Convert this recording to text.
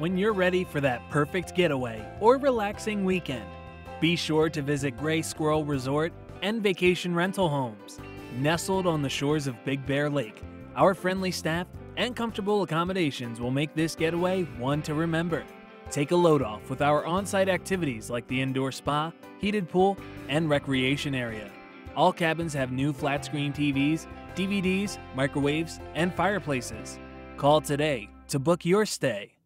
when you're ready for that perfect getaway or relaxing weekend. Be sure to visit Grey Squirrel Resort and Vacation Rental Homes. Nestled on the shores of Big Bear Lake, our friendly staff and comfortable accommodations will make this getaway one to remember. Take a load off with our on site activities like the indoor spa, heated pool, and recreation area. All cabins have new flat screen TVs, DVDs, microwaves, and fireplaces. Call today to book your stay.